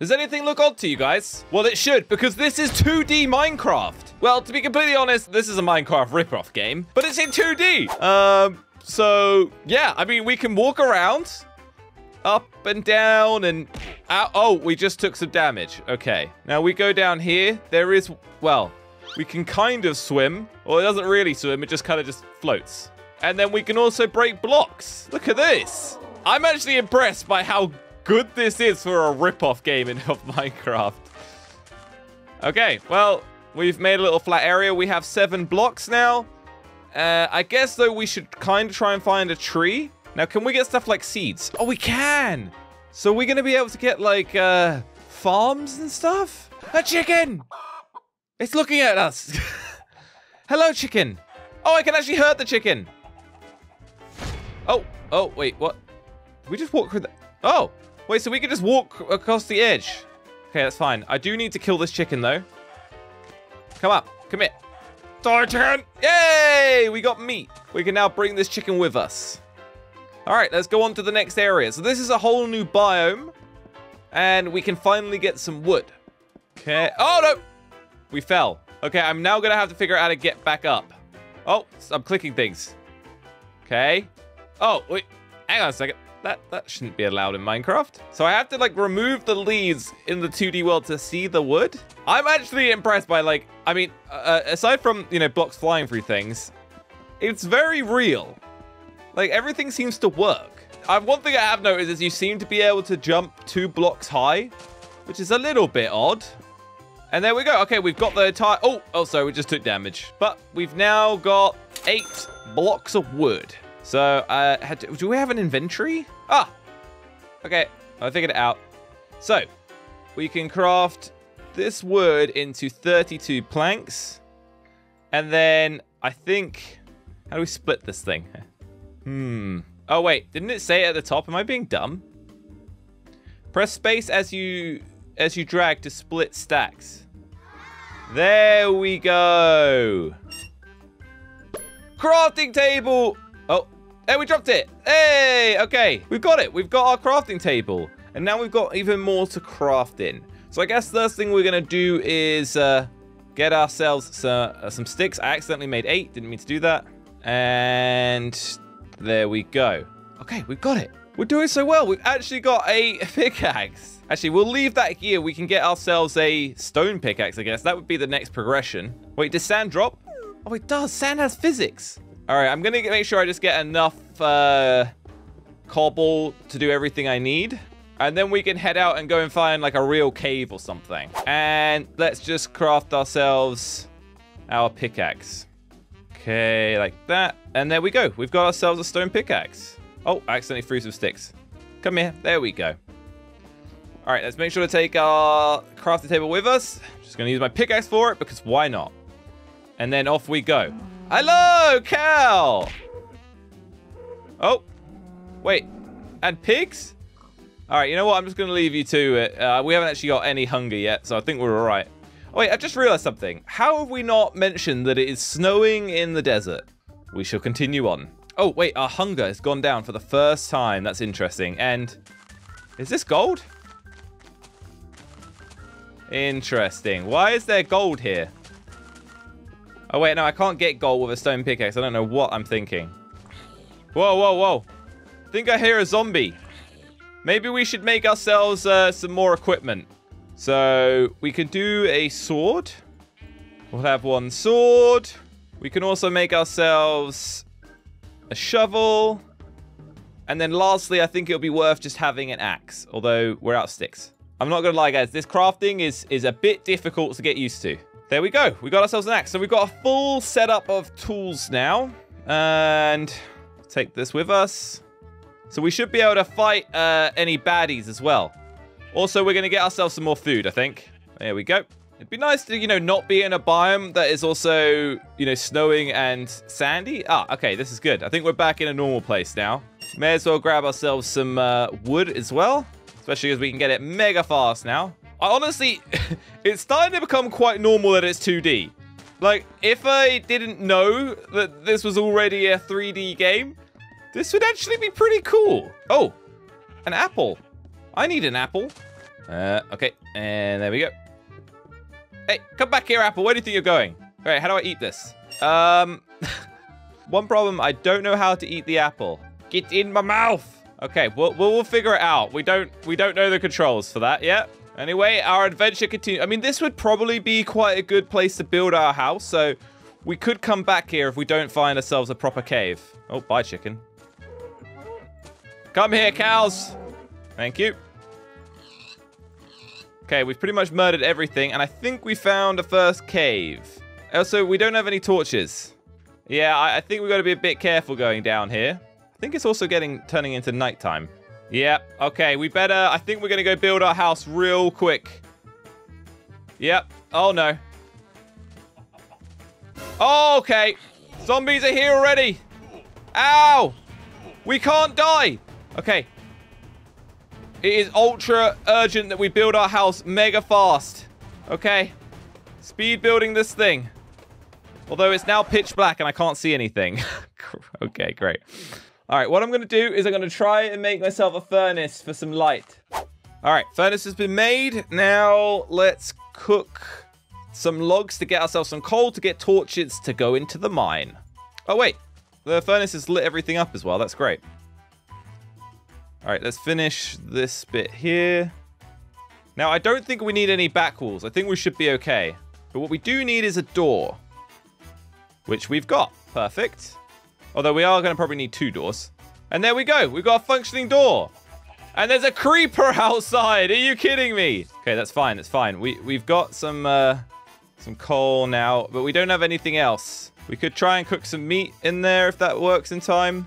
Does anything look odd to you guys? Well, it should, because this is 2D Minecraft. Well, to be completely honest, this is a Minecraft ripoff game, but it's in 2D. Um, so, yeah, I mean, we can walk around up and down and out. Oh, we just took some damage. Okay. Now we go down here. There is, well, we can kind of swim. Well, it doesn't really swim. It just kind of just floats. And then we can also break blocks. Look at this. I'm actually impressed by how good this is for a rip-off game in, of Minecraft. Okay, well, we've made a little flat area. We have seven blocks now. Uh, I guess, though, we should kind of try and find a tree. Now, can we get stuff like seeds? Oh, we can! So we're going to be able to get, like, uh, farms and stuff? A chicken! It's looking at us. Hello, chicken. Oh, I can actually hurt the chicken. Oh, oh, wait, what? Did we just walk through the... Oh, wait, so we can just walk across the edge. Okay, that's fine. I do need to kill this chicken, though. Come up. Come here. Die, chicken! Yay! We got meat. We can now bring this chicken with us. All right, let's go on to the next area. So this is a whole new biome. And we can finally get some wood. Okay. Oh, no! We fell. Okay, I'm now going to have to figure out how to get back up. Oh, I'm clicking things. Okay. Oh, wait. Hang on a second. That, that shouldn't be allowed in Minecraft. So I have to, like, remove the leaves in the 2D world to see the wood. I'm actually impressed by, like, I mean, uh, aside from, you know, blocks flying through things, it's very real. Like, everything seems to work. Uh, one thing I have noticed is you seem to be able to jump two blocks high, which is a little bit odd. And there we go. Okay, we've got the entire... Oh, oh, sorry, we just took damage. But we've now got eight blocks of wood. So, uh, to, do we have an inventory? Ah, okay. I figured it out. So, we can craft this wood into 32 planks. And then I think... How do we split this thing? Hmm. Oh, wait. Didn't it say at the top? Am I being dumb? Press space as you as you drag to split stacks. There we go. Crafting table. Oh, there we dropped it. Hey, okay. We've got it. We've got our crafting table. And now we've got even more to craft in. So I guess the first thing we're going to do is uh, get ourselves some, uh, some sticks. I accidentally made eight. Didn't mean to do that. And there we go. Okay, we've got it. We're doing so well. We've actually got a pickaxe. Actually, we'll leave that here. We can get ourselves a stone pickaxe, I guess. That would be the next progression. Wait, does sand drop? Oh, it does. Sand has physics. All right, I'm going to make sure I just get enough uh, cobble to do everything I need. And then we can head out and go and find like a real cave or something. And let's just craft ourselves our pickaxe. Okay, like that. And there we go. We've got ourselves a stone pickaxe. Oh, I accidentally threw some sticks. Come here. There we go. All right, let's make sure to take our crafting table with us. Just to use my pickaxe for it because why not? And then off we go. Hello, Cal! Oh, wait. And pigs? All right, you know what? I'm just going to leave you to it. Uh, we haven't actually got any hunger yet, so I think we're all right. Oh, wait, I just realized something. How have we not mentioned that it is snowing in the desert? We shall continue on. Oh, wait, our hunger has gone down for the first time. That's interesting. And is this gold? Interesting. Why is there gold here? Oh, wait, no, I can't get gold with a stone pickaxe. I don't know what I'm thinking. Whoa, whoa, whoa. I think I hear a zombie. Maybe we should make ourselves uh, some more equipment. So we can do a sword. We'll have one sword. We can also make ourselves a shovel. And then lastly, I think it'll be worth just having an axe. Although we're out sticks. I'm not going to lie, guys. This crafting is, is a bit difficult to get used to. There we go. We got ourselves an axe. So we've got a full setup of tools now. And take this with us. So we should be able to fight uh, any baddies as well. Also, we're going to get ourselves some more food, I think. There we go. It'd be nice to, you know, not be in a biome that is also, you know, snowing and sandy. Ah, okay, this is good. I think we're back in a normal place now. May as well grab ourselves some uh, wood as well, especially as we can get it mega fast now. I honestly, it's starting to become quite normal that it's 2D. Like, if I didn't know that this was already a 3D game, this would actually be pretty cool. Oh, an apple. I need an apple. Uh, okay, and there we go. Hey, come back here, Apple. Where do you think you're going? All right, how do I eat this? Um, one problem, I don't know how to eat the apple. Get in my mouth. Okay, we'll, we'll figure it out. We don't we don't know the controls for that yet. Anyway, our adventure continues. I mean, this would probably be quite a good place to build our house, so we could come back here if we don't find ourselves a proper cave. Oh, bye, chicken. Come here, cows. Thank you. Okay, we've pretty much murdered everything, and I think we found a first cave. Also, we don't have any torches. Yeah, I, I think we've got to be a bit careful going down here. I think it's also getting turning into nighttime. Yep, okay, we better... I think we're going to go build our house real quick. Yep. Oh, no. Oh, okay. Zombies are here already. Ow! We can't die. Okay, it is ultra urgent that we build our house mega fast. Okay. Speed building this thing. Although it's now pitch black and I can't see anything. okay, great. All right, what I'm going to do is I'm going to try and make myself a furnace for some light. All right, furnace has been made. Now let's cook some logs to get ourselves some coal to get torches to go into the mine. Oh, wait. The furnace has lit everything up as well. That's great. All right, let's finish this bit here. Now, I don't think we need any back walls. I think we should be okay. But what we do need is a door. Which we've got. Perfect. Although we are going to probably need two doors. And there we go. We've got a functioning door. And there's a creeper outside. Are you kidding me? Okay, that's fine. That's fine. We, we've got some, uh, some coal now, but we don't have anything else. We could try and cook some meat in there if that works in time.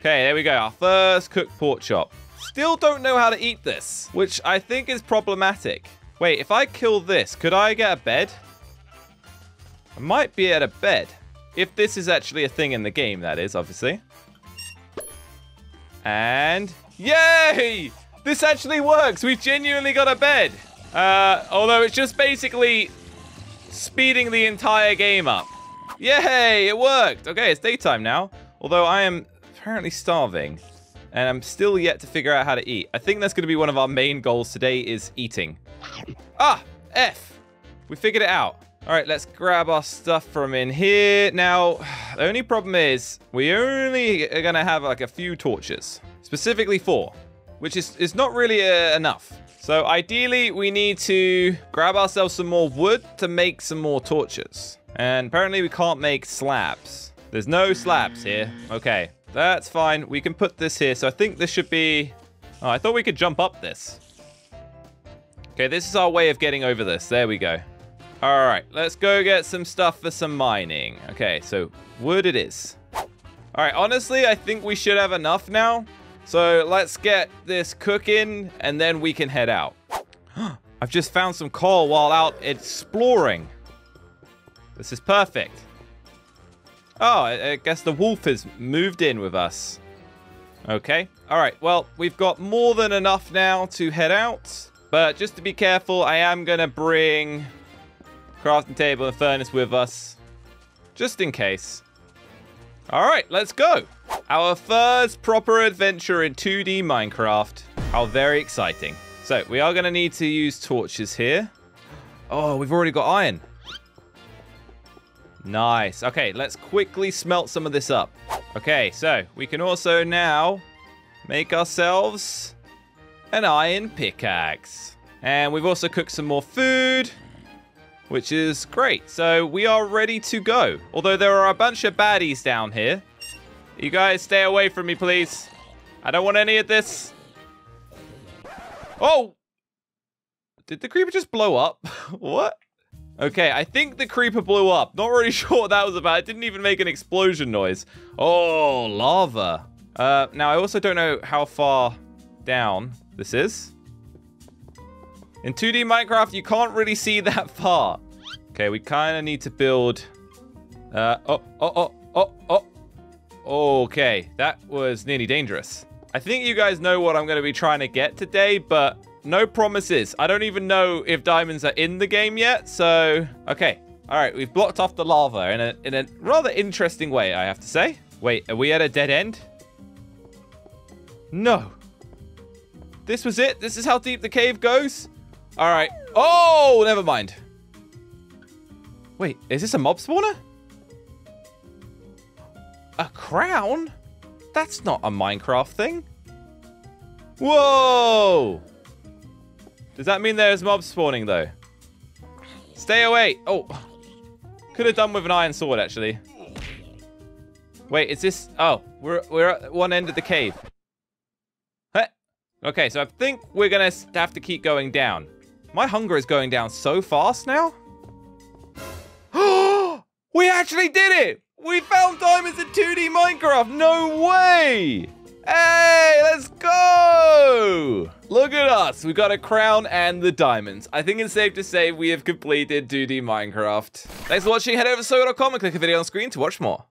Okay, there we go. Our first cooked pork chop. Still don't know how to eat this, which I think is problematic. Wait, if I kill this, could I get a bed? I might be at a bed. If this is actually a thing in the game, that is, obviously. And... Yay! This actually works! We've genuinely got a bed! Uh, although it's just basically speeding the entire game up. Yay! It worked! Okay, it's daytime now. Although I am apparently starving. And I'm still yet to figure out how to eat. I think that's going to be one of our main goals today is eating. Ah! F! We figured it out. All right, let's grab our stuff from in here. Now, the only problem is we only are to have like a few torches. Specifically four. Which is, is not really uh, enough. So ideally, we need to grab ourselves some more wood to make some more torches. And apparently we can't make slabs. There's no slabs here. Okay. That's fine. We can put this here. So I think this should be... Oh, I thought we could jump up this. Okay, this is our way of getting over this. There we go. All right, let's go get some stuff for some mining. Okay, so wood it is. All right, honestly, I think we should have enough now. So let's get this cooking and then we can head out. I've just found some coal while out exploring. This is perfect. Oh, I, guess the wolf has moved in with us. Okay. All right. Well, we've got more than enough now to head out. But just to be careful, I am going to bring crafting table and furnace with us. Just in case. All right, let's go. Our first proper adventure in 2D Minecraft. How very exciting. So, we are going to need to use torches here. Oh, we've already got iron. Nice. Okay, let's quickly smelt some of this up. Okay, so we can also now make ourselves an iron pickaxe. And we've also cooked some more food, which is great. So we are ready to go. Although there are a bunch of baddies down here. You guys stay away from me, please. I don't want any of this. Oh! Did the creeper just blow up? what? Okay, I think the creeper blew up. Not really sure what that was about. It didn't even make an explosion noise. Oh, lava. Uh, now, I also don't know how far down this is. In 2D Minecraft, you can't really see that far. Okay, we kind of need to build... Uh, oh, oh, oh, oh, oh. Okay, that was nearly dangerous. I think you guys know what I'm going to be trying to get today, but no promises. I don't even know if diamonds are in the game yet, so... Okay. All right, we've blocked off the lava in a, in a rather interesting way, I have to say. Wait, are we at a dead end? No. This was it? This is how deep the cave goes? All right. Oh, never mind. Wait, is this a mob spawner? A crown? That's not a Minecraft thing. Whoa! Does that mean there's mobs spawning, though? Stay away! Oh, could have done with an iron sword, actually. Wait, is this... Oh, we're, we're at one end of the cave. Okay, so I think we're going to have to keep going down. My hunger is going down so fast now. we actually did it! We found diamonds in 2D Minecraft! No way! Hey, let's go! Look at us. We got a crown and the diamonds. I think it's safe to say we have completed 2D Minecraft. Thanks for watching. Head over to Slogo.com and click the video on screen to watch more.